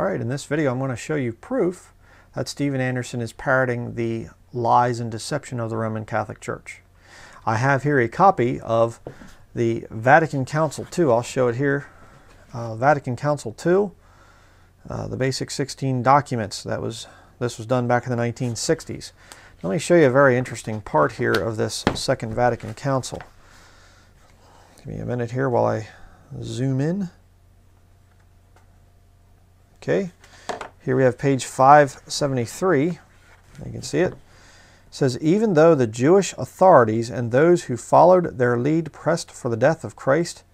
right, in this video I'm going to show you proof that Steven Anderson is parroting the lies and deception of the Roman Catholic Church. I have here a copy of the Vatican Council II. I'll show it here. Uh, Vatican Council II, uh, the basic 16 documents. That was This was done back in the 1960s. Let me show you a very interesting part here of this Second Vatican Council. Give me a minute here while I zoom in. Okay, here we have page 573. You can see it. It says, even though the Jewish authorities and those who followed their lead pressed for the death of Christ,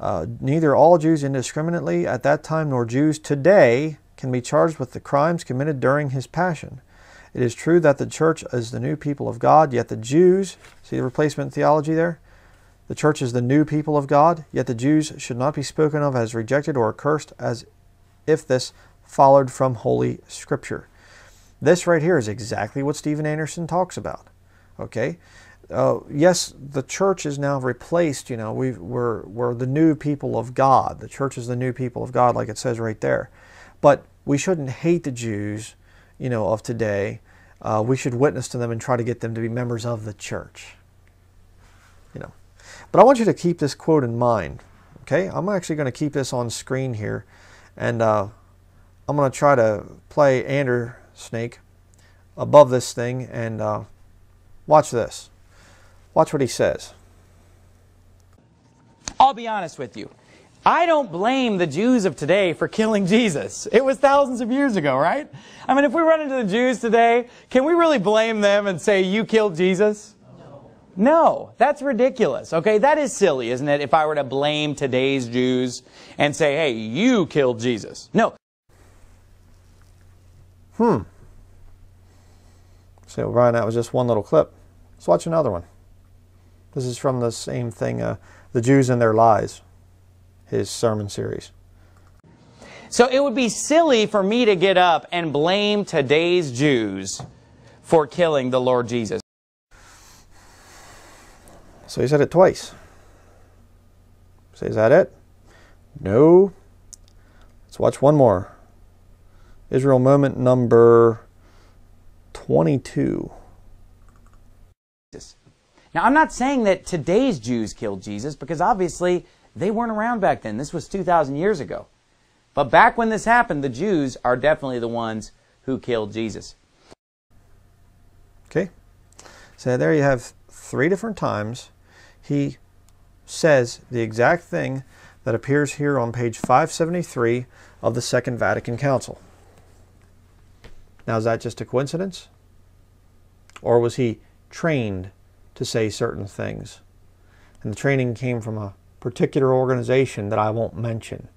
uh, neither all Jews indiscriminately at that time nor Jews today can be charged with the crimes committed during his passion. It is true that the church is the new people of God, yet the Jews, see the replacement theology there? The church is the new people of God, yet the Jews should not be spoken of as rejected or accursed as if this followed from Holy Scripture. This right here is exactly what Steven Anderson talks about. Okay? Uh, yes, the church is now replaced, you know, we we're, we're the new people of God. The church is the new people of God, like it says right there. But we shouldn't hate the Jews, you know, of today. Uh, we should witness to them and try to get them to be members of the church. You know. But I want you to keep this quote in mind. Okay? I'm actually going to keep this on screen here. And uh, I'm going to try to play Ander Snake above this thing and uh, watch this. Watch what he says. I'll be honest with you. I don't blame the Jews of today for killing Jesus. It was thousands of years ago, right? I mean, if we run into the Jews today, can we really blame them and say, you killed Jesus? No. That's ridiculous. Okay, that is silly, isn't it? If I were to blame today's Jews and say, hey, you killed Jesus. No. Hmm. So, Ryan, that was just one little clip. Let's watch another one. This is from the same thing, uh, The Jews and Their Lies his sermon series. So it would be silly for me to get up and blame today's Jews for killing the Lord Jesus. So he said it twice. So is that it? No. Let's watch one more. Israel moment number 22. Now, I'm not saying that today's Jews killed Jesus because obviously they weren't around back then. This was 2,000 years ago. But back when this happened, the Jews are definitely the ones who killed Jesus. Okay. So there you have three different times he says the exact thing that appears here on page 573 of the Second Vatican Council. Now, is that just a coincidence? Or was he trained to say certain things? And the training came from a particular organization that I won't mention.